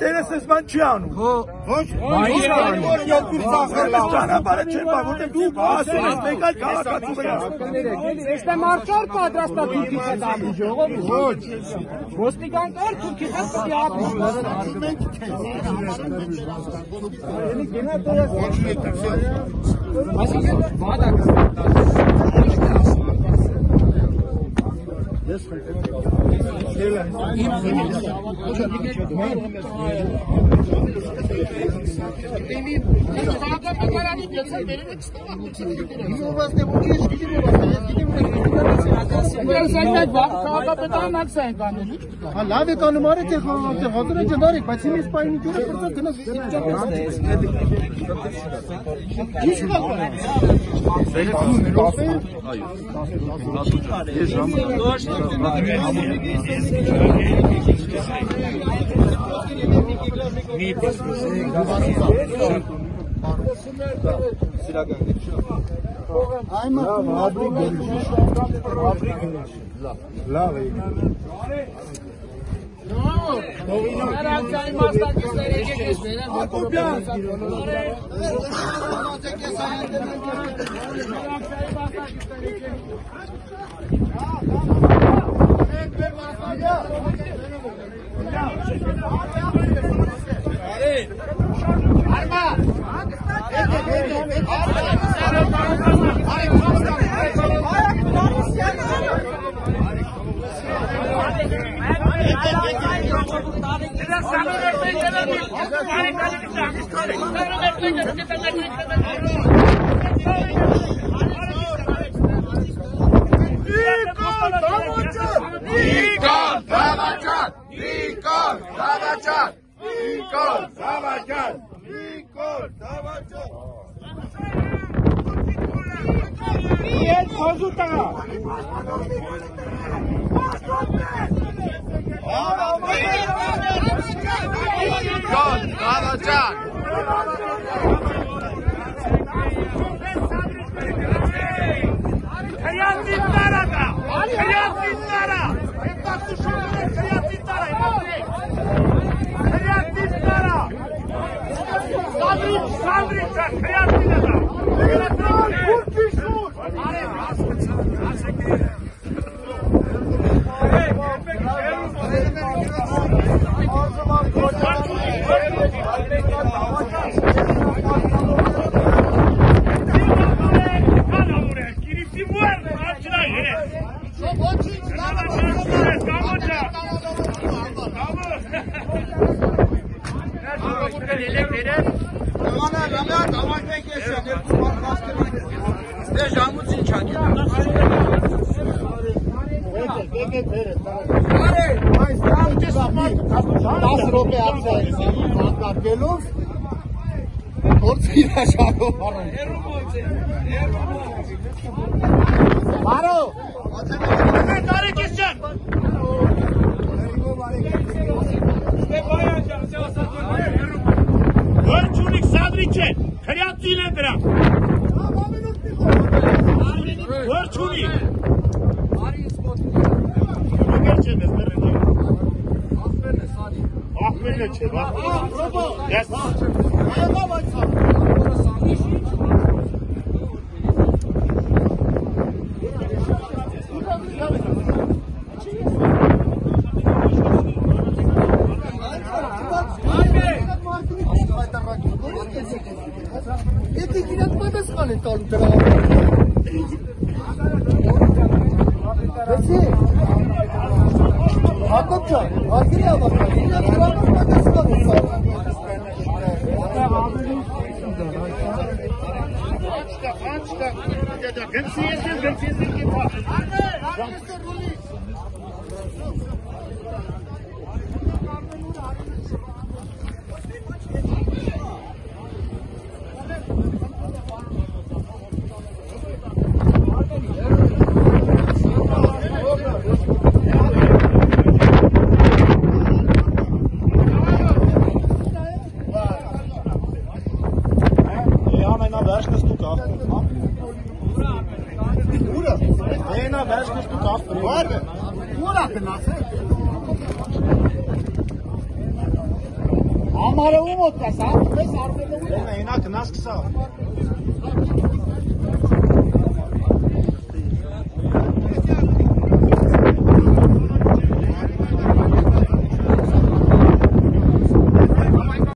տերես ես ման չի անում։ Ոչ, Ինչ անում։ Երկու ծախսելա։ Ճանապարհը չեն բա, որտեղ դու ասում ես մեկ այլ քաղաքացու վրա։ Este marșar padrasta Türkiye adamı jogo. Hoç. Bosnikan kar Türkiye hep yapmış. Sen var. Kahkapetan nak sen kanunu. Հա լավ է կանում արի թե հադրը ջնարի, բայց հիմա սպայնի ջուրը պրծա գնաց Ինչ կա Այմա մաբրիկ Լավ Bravo. Hadi. Zavacak! Lincoln! Zavacak! Lincoln! Zavacak! Yet Mazutara! Lincoln! Zavacak! Ramazan, Ramazan, Ramazan, Ramazan, Ramazan, Ramazan, Ramazan, հասկացան, հասկացան, Դաս րոպե ապսա հատկարկելով գործ իրաշարով Բարո Տարեկես ջան, Վրջունիկ Սադրիչ է, քրյատին է դրա։ Վրջունիկ։ Ոգեր չեմ ես դրել։ Ախմերն է չէ, բա։ Ես Եթե իրաք պատասխան են տալու դրա Լսի bakma. Arkaya bakma. Yine bir bakma. Arkasına bakma. Kaç da kaç da. Hepsi yesin. Hepsi yesin. Ամենավերջն ես դու կախտում, հա։ Ուրը։ Ամենավերջն ես դու կախտում։ Բարը։ Ուրա գնացել Համարը ում օտկաս, հա? Պես արվելը ում է։ Հենա գնաս կսա։